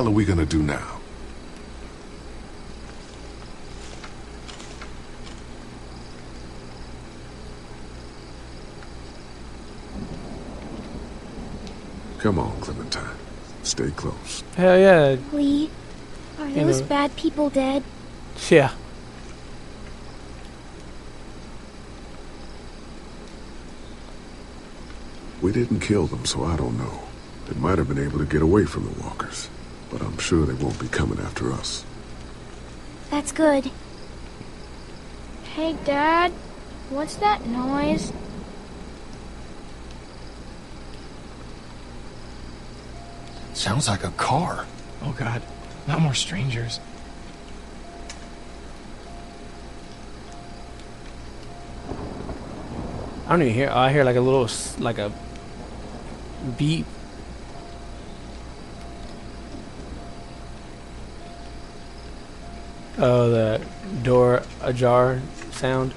hell are we gonna do now? Come on, Clementine. Stay close. Hell yeah. Lee, are You those know- bad people dead? Yeah. We didn't kill them, so I don't know. They might have been able to get away from the walkers, but I'm sure they won't be coming after us. That's good. Hey, Dad. What's that noise? Sounds like a car. Oh god, not more strangers. I don't even hear. I hear like a little, like a beep. Oh, the door ajar sound.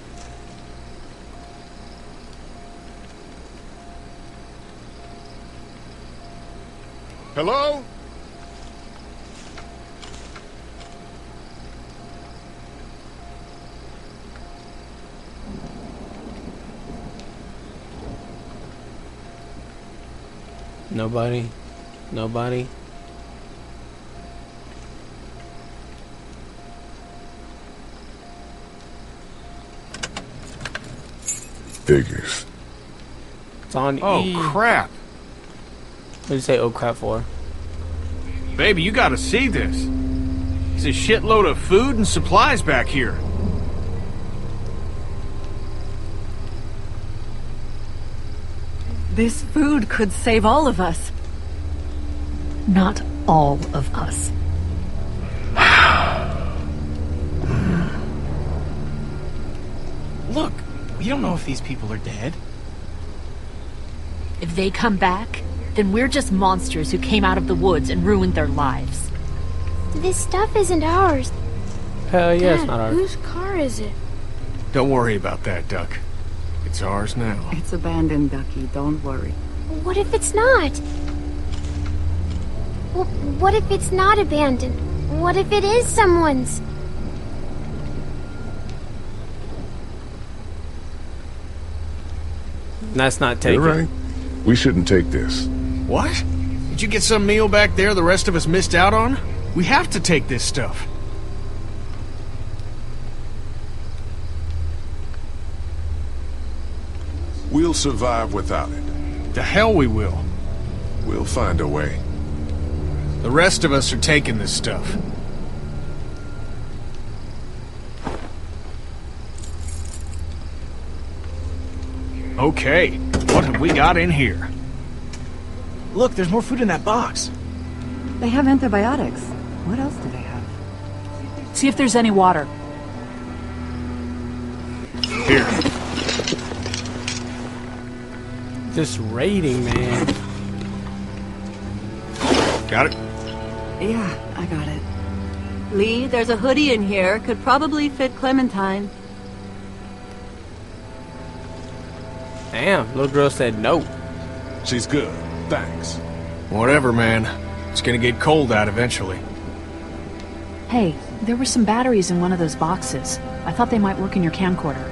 Hello? Nobody. Nobody. Figures. It's on Oh, E. crap. What did you say? Oh crap for? Baby, you gotta see this. It's a shitload of food and supplies back here. This food could save all of us. Not all of us. Look, we don't know if these people are dead. If they come back, then we're just monsters who came out of the woods and ruined their lives. This stuff isn't ours. Hell yeah, it's not ours. whose car is it? Don't worry about that, Duck. It's ours now. It's abandoned, Ducky. Don't worry. What if it's not? What if it's not abandoned? What if it is someone's? That's not taken. You're right. We shouldn't take this. What? Did you get some meal back there the rest of us missed out on? We have to take this stuff. We'll survive without it. The hell we will. We'll find a way. The rest of us are taking this stuff. Okay, what have we got in here? Look, there's more food in that box. They have antibiotics. What else do they have? See if there's any water. Here. This raiding, man. Got it? Yeah, I got it. Lee, there's a hoodie in here. Could probably fit Clementine. Damn, little girl said no. She's good. Thanks. Whatever, man. It's gonna get cold out eventually. Hey, there were some batteries in one of those boxes. I thought they might work in your camcorder.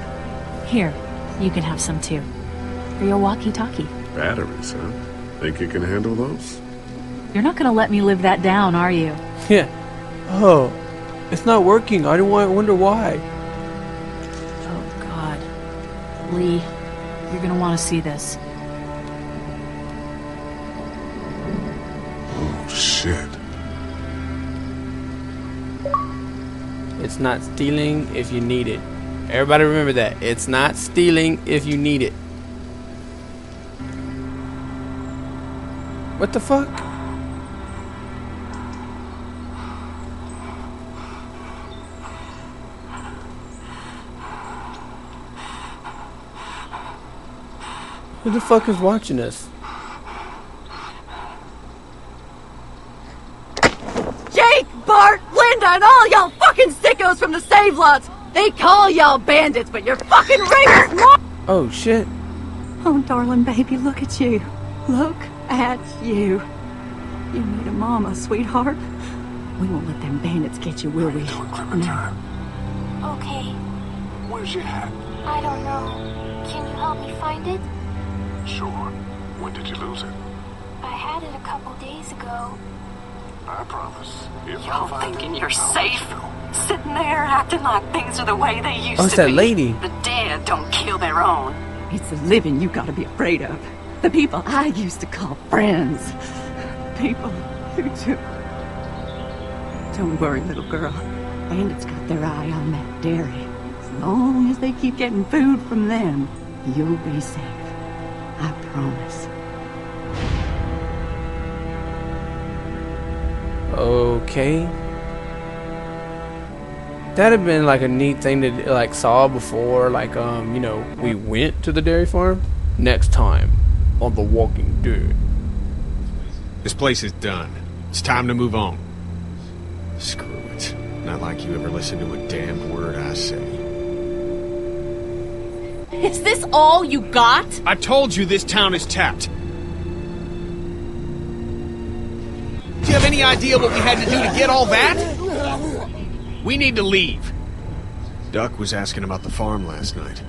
Here, you can have some too. For your walkie-talkie. Batteries, huh? Think you can handle those? You're not gonna let me live that down, are you? Yeah. Oh, it's not working. I don't want. Wonder why. Oh, God. Lee, you're gonna want to see this. Oh, shit. It's not stealing if you need it. Everybody remember that. It's not stealing if you need it. What the fuck? Who the fuck is watching us? Jake, Bart, Linda, and all y'all fucking sickos from the save lots. They call y'all bandits, but you're fucking racist. mo- Oh shit. Oh, darling baby, look at you. Look at you. You need a mama, sweetheart. We won't let them bandits get you, will we? Doing Clementine. Okay, Where's your hat? I don't know. Can you help me find it? Sure. When did you lose it? I had it a couple days ago. I promise. If I Y'all find thinking you're I'll safe? you know. Sitting there acting like things are the way they used Oh, it's to that be. lady. The dead don't kill their own. It's the living you gotta be afraid of. The people I used to call friends. People who took. Don't worry, little girl. Bandits got their eye on that dairy. As long as they keep getting food from them, you'll be safe. I promise. Okay. That'd have been like a neat thing to like saw before, like um, you know, we went to the dairy farm. Next time on The Walking Dead. This place is done. It's time to move on. Screw it. Not like you ever listen to a damn word I say. Is this all you got? I told you this town is tapped. Do you have any idea what we had to do to get all that? We need to leave. Duck was asking about the farm last night.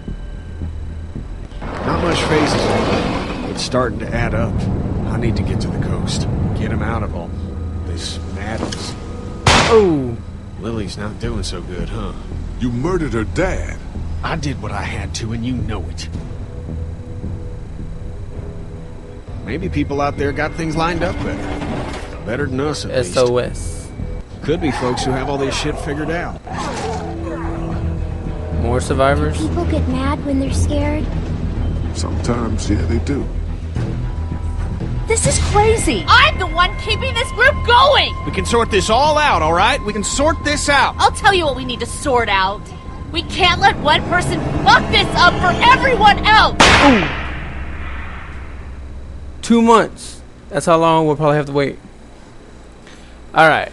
Not much phases on it. It's starting to add up. I need to get to the coast. Get him out of all this madness. Oh, Lilly's not doing so good, huh? You murdered her dad. I did what I had to, and you know it. Maybe people out there got things lined up better. Better than us, at least. SOS. Could be folks who have all this shit figured out. More survivors. People get mad when they're scared. Sometimes, yeah, they do. This is crazy. I'm the one keeping this group going. We can sort this all out, all right? We can sort this out. I'll tell you what we need to sort out. We can't let one person fuck this up for everyone else. Two months. That's how long we'll probably have to wait. Alright.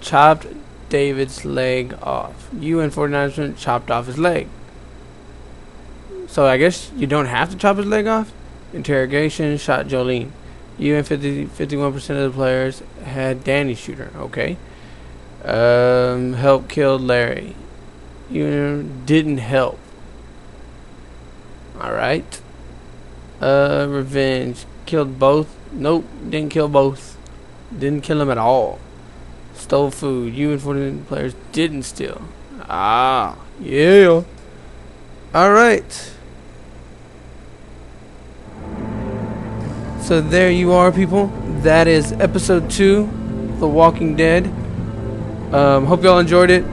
Chopped David's leg off. You and 49% chopped off his leg. So I guess you don't have to chop his leg off? Interrogation, shot Jolene. You and 50, 51% of the players had Danny shooter. Okay. Um, help killed Larry. You didn't help. Alright. Uh, revenge. Killed both. Nope, didn't kill both. Didn't kill them at all. Stole food. You and 40 players didn't steal. Ah, yeah. Alright. So there you are, people. That is episode 2 The Walking Dead. Um, hope y'all enjoyed it.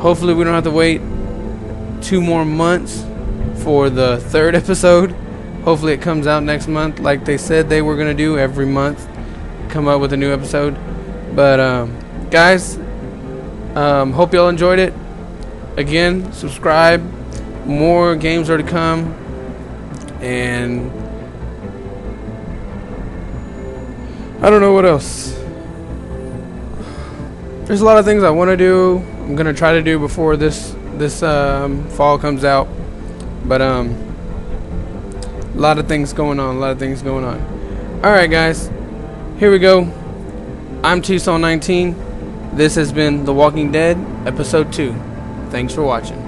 Hopefully, we don't have to wait two more months for the third episode. Hopefully, it comes out next month, like they said they were gonna do every month. Come up with a new episode. But um, guys, um, hope y'all enjoyed it. Again, subscribe. More games are to come, and I don't know what else. There's a lot of things I want to do. I'm gonna try to do before this this um, fall comes out, but um, a lot of things going on. A lot of things going on. All right, guys, here we go. I'm T-Soul19. This has been The Walking Dead, Episode 2. Thanks for watching.